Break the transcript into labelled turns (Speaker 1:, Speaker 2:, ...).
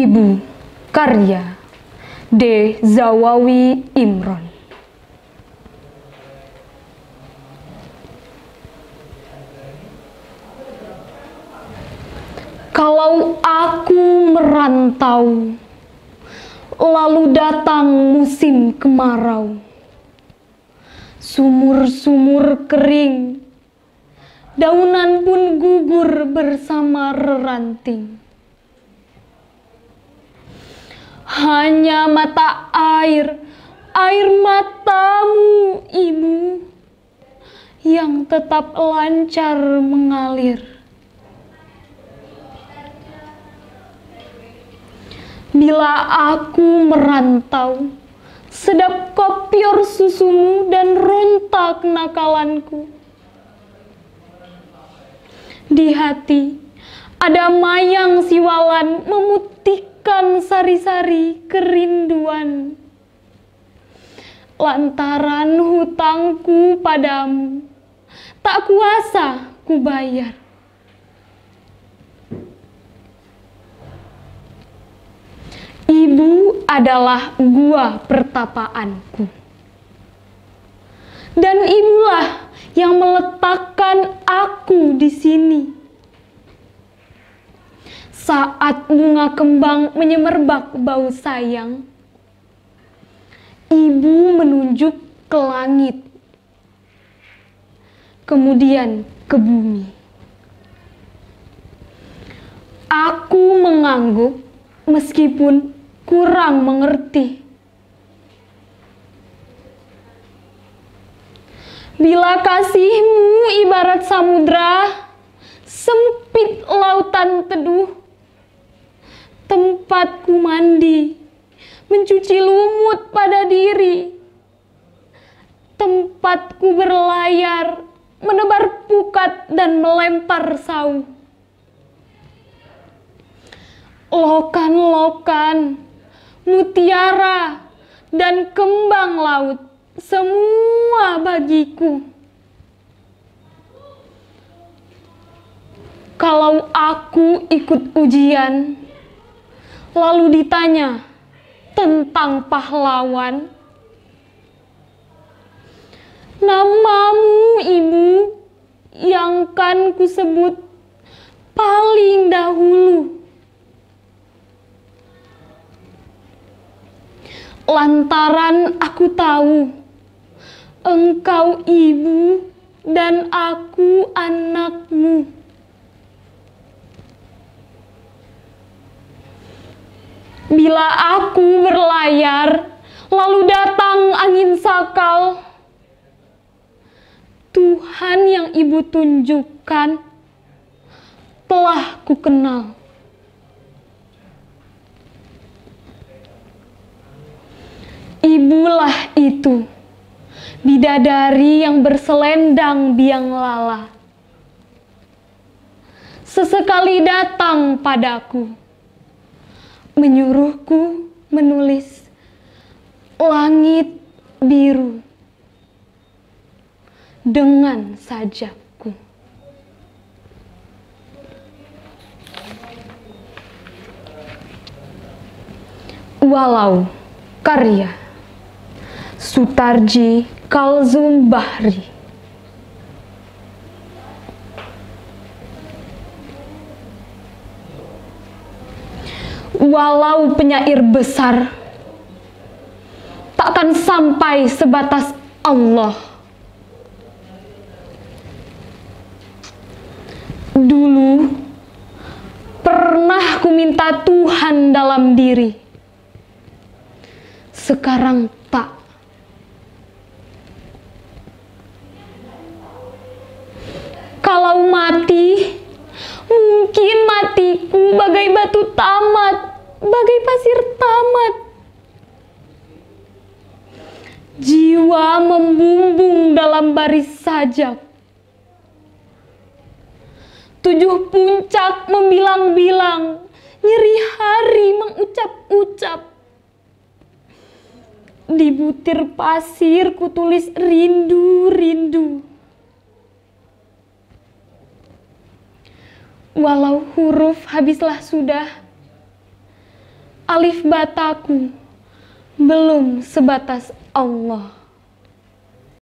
Speaker 1: Ibu Karya D. Zawawi Imron Kalau aku merantau, lalu datang musim kemarau, sumur-sumur kering, daunan pun gugur bersama reranting. Hanya mata air, air matamu, ibu, yang tetap lancar mengalir. Bila aku merantau, sedap kopior susumu dan ronta kenakalanku. Di hati ada mayang siwalan memutihkan sari-sari kerinduan. Lantaran hutangku padamu, tak kuasa ku bayar. Ibu adalah gua pertapaanku. Dan ibulah yang meletakkan aku di sini. Saat bunga kembang menyemerbak bau sayang, ibu menunjuk ke langit, kemudian ke bumi. Aku mengangguk meskipun kurang mengerti. Bila kasihmu ibarat samudra, sempit lautan teduh, tempatku mandi, mencuci lumut pada diri, tempatku berlayar, menebar pukat dan melempar sauh. Lokan-lokan, mutiara, dan kembang laut, semua bagiku. Kalau aku ikut ujian, lalu ditanya tentang pahlawan, namamu ibu yang kan kusebut paling dahulu. lantaran aku tahu engkau ibu dan aku anakmu. Bila aku berlayar, lalu datang angin sakal, Tuhan yang ibu tunjukkan telah ku kenal. Ibulah itu, bidadari yang berselendang biang lala. Sesekali datang padaku, menyuruhku menulis langit biru dengan sajaku. Walau karya Sutarji Kalzum Bahri Walau penyair besar takkan sampai sebatas Allah. Dulu pernah ku minta Tuhan dalam diri. Sekarang tak. Kalau mati, mungkin matiku bagai batu tamat, bagai pasir tamat. Jiwa membumbung dalam baris sajak. Tujuh puncak membilang-bilang, nyeri hari mengucap-ucap. Di butir pasir kutulis rindu-rindu. Walau huruf habislah sudah, alif bataku belum sebatas Allah.